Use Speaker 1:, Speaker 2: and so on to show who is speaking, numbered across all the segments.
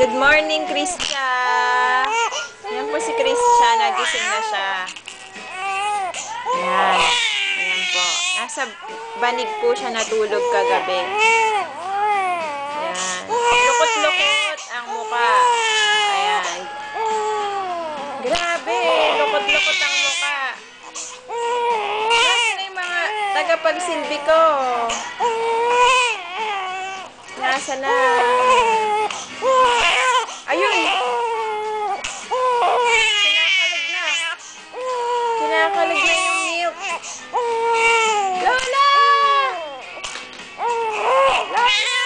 Speaker 1: Good morning, Kristia. Yan po si Kristia. Nagising na siya. Ayan. Ayan po. Nasa banig po siya natulog kagabi. Ayan. Lukot-lukot ang muka. Ayan. Grabe. Lukot-lukot ang muka. Nasaan na yung mga tagapagsilbi ko? Nasa na? Kinakalag na yung milk. Lola! Lola!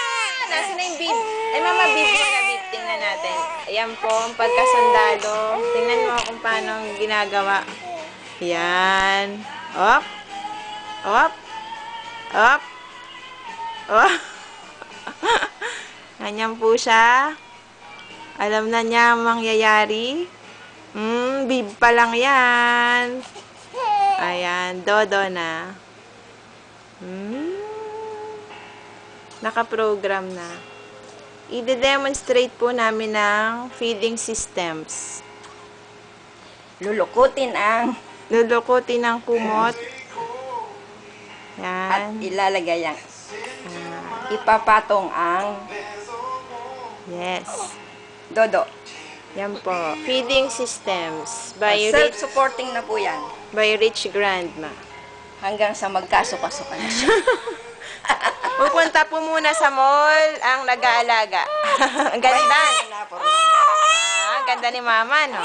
Speaker 1: Nasa na yung bib? Ay, mama, bib mo na bib. Tingnan natin. Ayan po, ang pagkasandalo. Tingnan mo kung paano ginagawa. Yan. Op. Op. Op. Op. Ganyan po siya. Alam na niya ang mangyayari. Hmm, bib pa lang yan. Ayan, dodo na. Hmm. Naka-program na. I-demonstrate po namin ng feeding systems.
Speaker 2: Lulukutin ang
Speaker 1: Lulukutin ng kumot.
Speaker 2: at
Speaker 1: Yan.
Speaker 2: ilalagay ang
Speaker 1: Ah,
Speaker 2: ipapatong ang
Speaker 1: yes.
Speaker 2: dodo.
Speaker 1: Yan po. Feeding systems by Rich,
Speaker 2: Self-supporting na po yan.
Speaker 1: by Rich Grandma.
Speaker 2: Hanggang sa magkasuka-suka na siya.
Speaker 1: Pupunta po muna sa mall ang nag-aalaga. ang ganda. Ah, ang ganda ni mama, no?